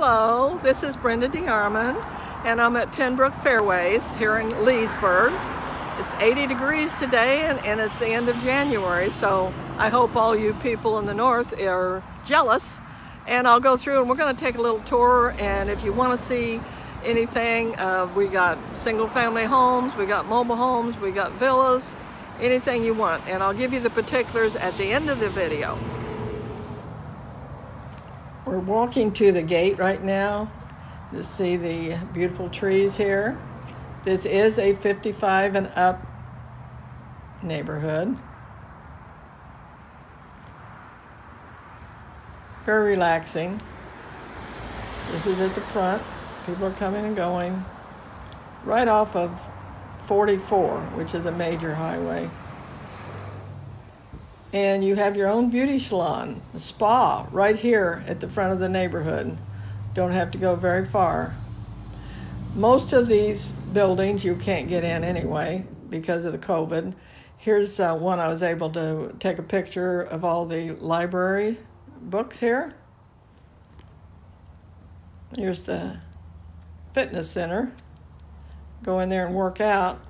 Hello, this is Brenda DeArmond, and I'm at Pennbrooke Fairways here in Leesburg. It's 80 degrees today, and, and it's the end of January, so I hope all you people in the north are jealous. And I'll go through and we're going to take a little tour, and if you want to see anything, uh, we got single family homes, we got mobile homes, we got villas, anything you want. And I'll give you the particulars at the end of the video. We're walking to the gate right now to see the beautiful trees here. This is a 55 and up neighborhood. Very relaxing. This is at the front. People are coming and going. Right off of 44, which is a major highway and you have your own beauty salon, a spa right here at the front of the neighborhood. Don't have to go very far. Most of these buildings you can't get in anyway because of the COVID. Here's uh, one I was able to take a picture of all the library books here. Here's the fitness center. Go in there and work out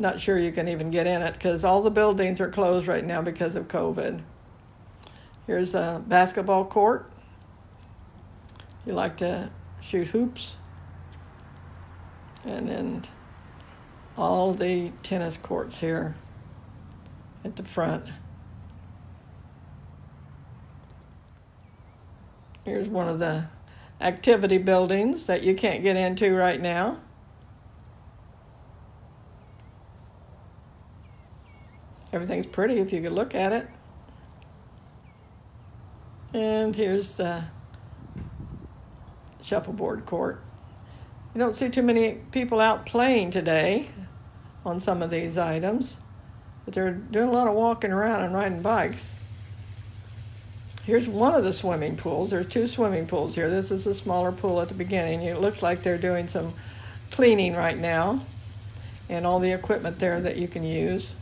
not sure you can even get in it because all the buildings are closed right now because of COVID. Here's a basketball court. You like to shoot hoops. And then all the tennis courts here at the front. Here's one of the activity buildings that you can't get into right now. Everything's pretty if you could look at it. And here's the shuffleboard court. You don't see too many people out playing today on some of these items, but they're doing a lot of walking around and riding bikes. Here's one of the swimming pools. There's two swimming pools here. This is a smaller pool at the beginning. It looks like they're doing some cleaning right now and all the equipment there that you can use.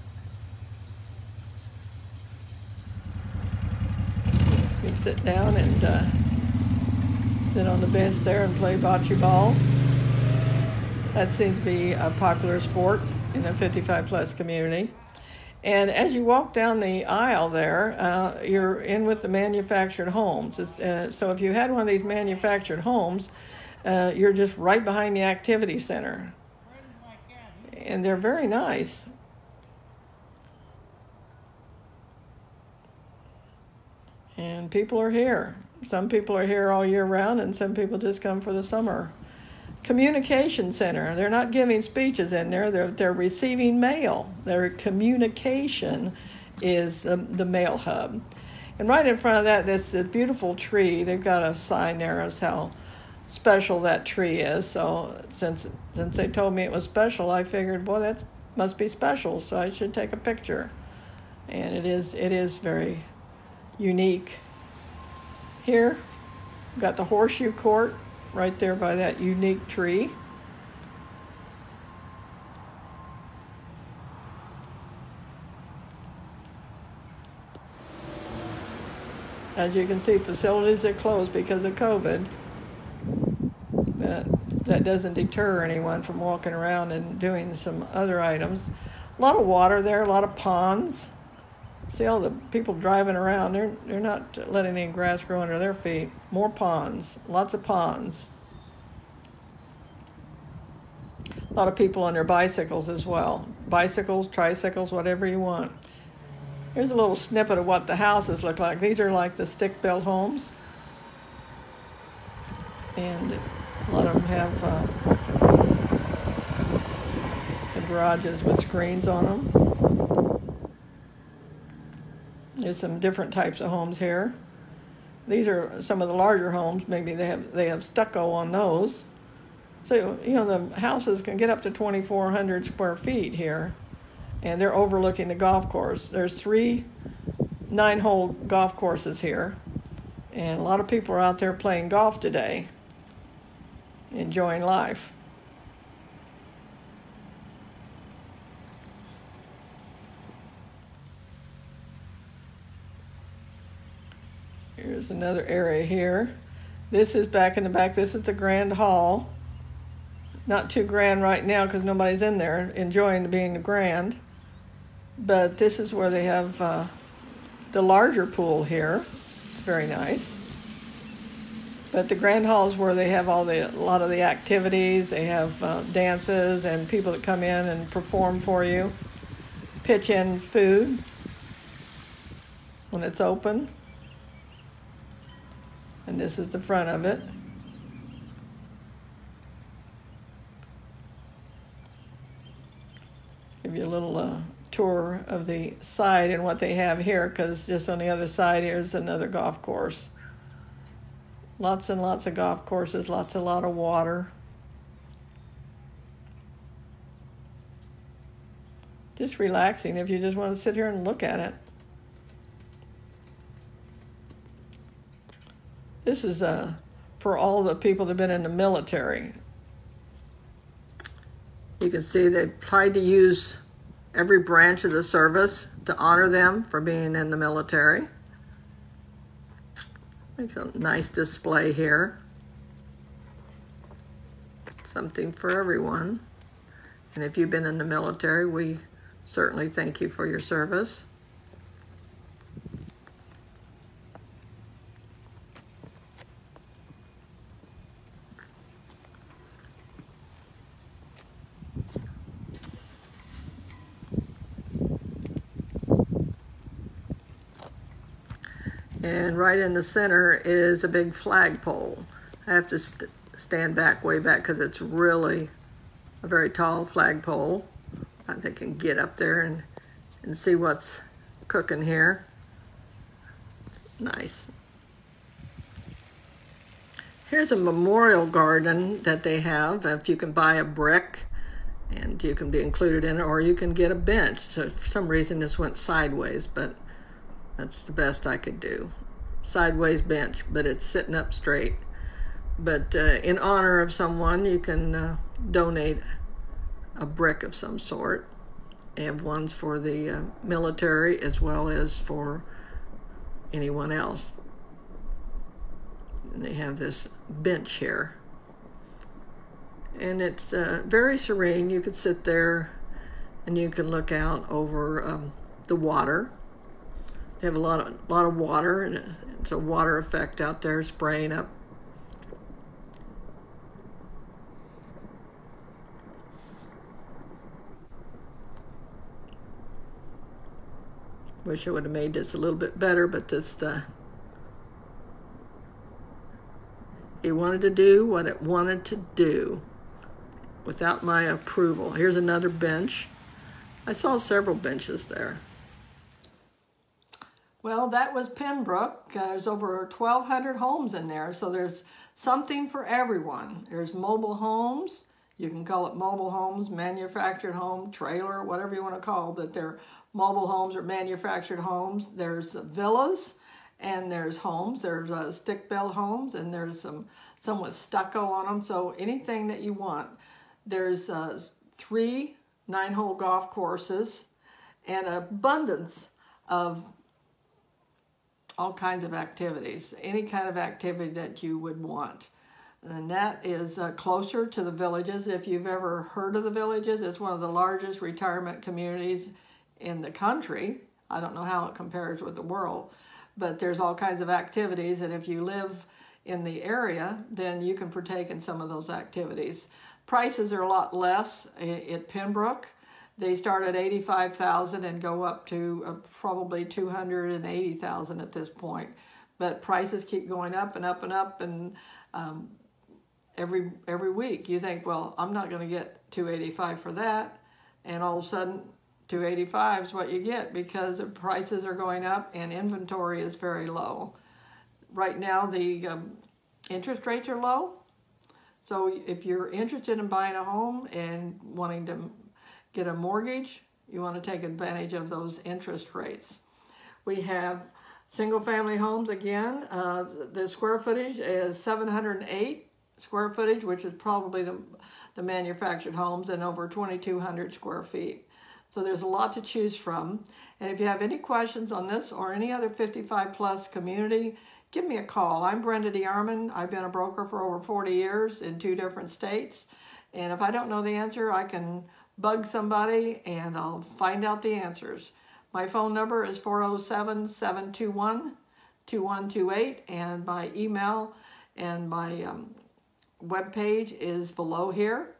Sit down and uh, sit on the bench there and play bocce ball. That seems to be a popular sport in the 55 plus community. And as you walk down the aisle there, uh, you're in with the manufactured homes. Uh, so if you had one of these manufactured homes, uh, you're just right behind the activity center. And they're very nice. And people are here. Some people are here all year round, and some people just come for the summer. Communication center. They're not giving speeches in there. They're they're receiving mail. Their communication is the, the mail hub. And right in front of that, that's a beautiful tree. They've got a sign there as how special that tree is. So since since they told me it was special, I figured, boy, that must be special. So I should take a picture. And it is it is very unique. Here, got the horseshoe court right there by that unique tree. As you can see, facilities are closed because of COVID. That, that doesn't deter anyone from walking around and doing some other items. A lot of water there, a lot of ponds. See all the people driving around, they're, they're not letting any grass grow under their feet. More ponds, lots of ponds. A lot of people on their bicycles as well. Bicycles, tricycles, whatever you want. Here's a little snippet of what the houses look like. These are like the stick-built homes. And a lot of them have uh, the garages with screens on them. Some different types of homes here. These are some of the larger homes. Maybe they have they have stucco on those. So you know the houses can get up to 2,400 square feet here, and they're overlooking the golf course. There's three nine-hole golf courses here, and a lot of people are out there playing golf today, enjoying life. Here's another area here. This is back in the back. This is the grand hall. Not too grand right now because nobody's in there enjoying being the grand. But this is where they have uh, the larger pool here. It's very nice. But the grand hall is where they have all the a lot of the activities. They have uh, dances and people that come in and perform for you. Pitch in food when it's open. And this is the front of it. Give you a little uh, tour of the side and what they have here because just on the other side here is another golf course. Lots and lots of golf courses, lots a lot of water. Just relaxing if you just want to sit here and look at it. This is uh, for all the people that have been in the military. You can see they've tried to use every branch of the service to honor them for being in the military. It's a nice display here. Something for everyone. And if you've been in the military, we certainly thank you for your service. And right in the center is a big flagpole. I have to st stand back way back because it's really a very tall flagpole. I can get up there and, and see what's cooking here. Nice. Here's a memorial garden that they have. If you can buy a brick and you can be included in it, or you can get a bench. So for some reason this went sideways, but that's the best I could do. Sideways bench, but it's sitting up straight. But uh, in honor of someone, you can uh, donate a brick of some sort. They have ones for the uh, military as well as for anyone else. And they have this bench here. And it's uh, very serene. You could sit there and you can look out over um, the water they have a lot of lot of water, and it's a water effect out there spraying up. Wish I would have made this a little bit better, but this uh, it wanted to do what it wanted to do without my approval. Here's another bench. I saw several benches there. Well, that was Pennbrooke. Uh, there's over 1,200 homes in there, so there's something for everyone. There's mobile homes. You can call it mobile homes, manufactured home, trailer, whatever you want to call it. They're mobile homes or manufactured homes. There's villas and there's homes. There's uh, stick-built homes and there's some, some with stucco on them. So anything that you want. There's uh, three nine-hole golf courses and abundance of all kinds of activities, any kind of activity that you would want. And that is uh, closer to the villages. If you've ever heard of the villages, it's one of the largest retirement communities in the country. I don't know how it compares with the world, but there's all kinds of activities. And if you live in the area, then you can partake in some of those activities. Prices are a lot less at Pennbrooke. They start at 85,000 and go up to uh, probably 280,000 at this point. But prices keep going up and up and up and um, every every week you think, well, I'm not going to get 285 for that. And all of a sudden 285 is what you get because prices are going up and inventory is very low. Right now the um, interest rates are low. So if you're interested in buying a home and wanting to get a mortgage, you want to take advantage of those interest rates. We have single family homes again. Uh, the square footage is 708 square footage, which is probably the, the manufactured homes, and over 2,200 square feet. So there's a lot to choose from. And if you have any questions on this or any other 55 plus community, give me a call. I'm Brenda DeArmond. I've been a broker for over 40 years in two different states. And if I don't know the answer, I can bug somebody and I'll find out the answers. My phone number is 407 721 2128, and my email and my um, web page is below here.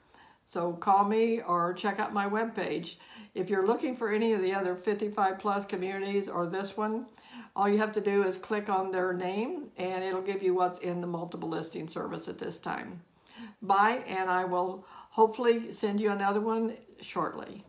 So call me or check out my web page. If you're looking for any of the other 55 plus communities or this one, all you have to do is click on their name and it'll give you what's in the multiple listing service at this time. Bye, and I will hopefully send you another one shortly.